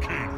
Join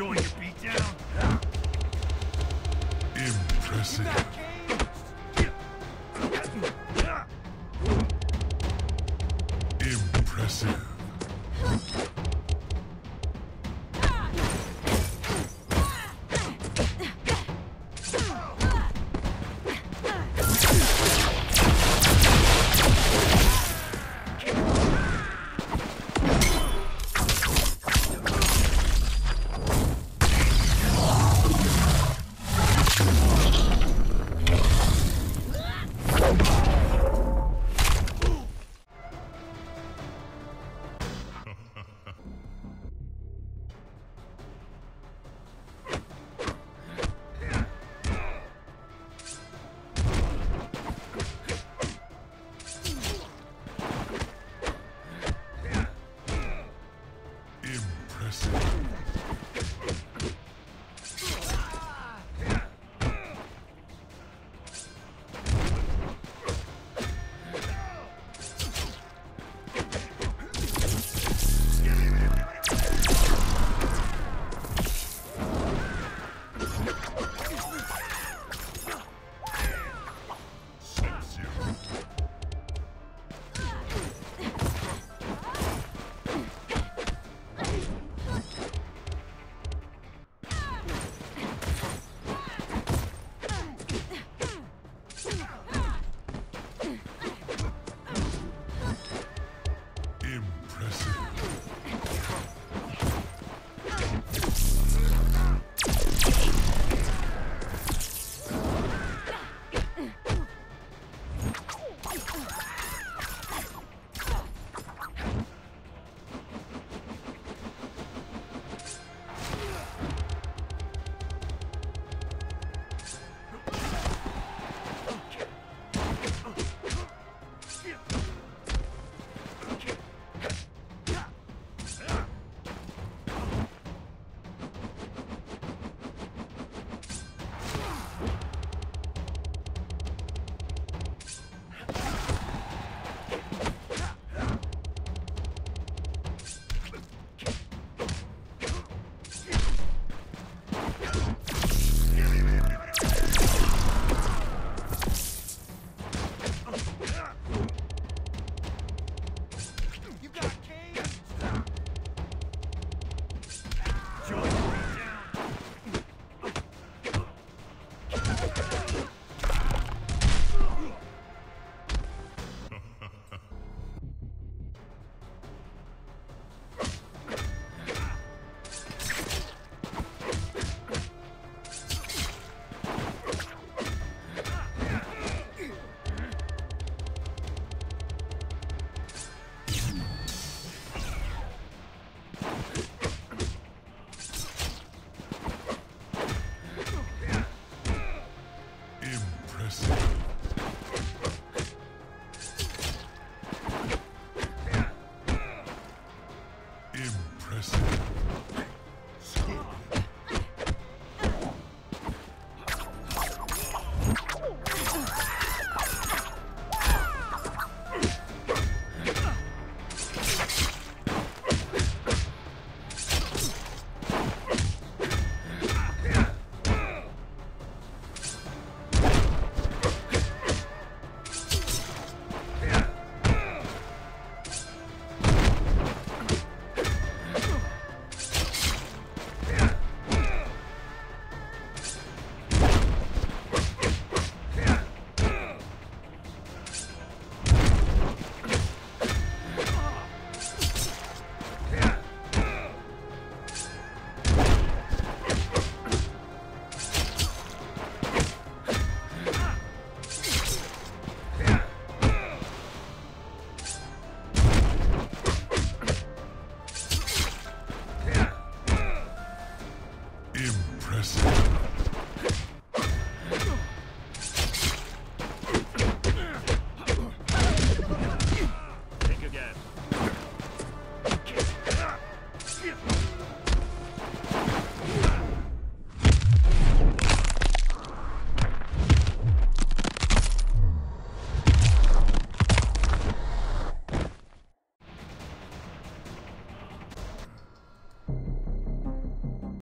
Enjoy your beatdown. Impressive. Impressive.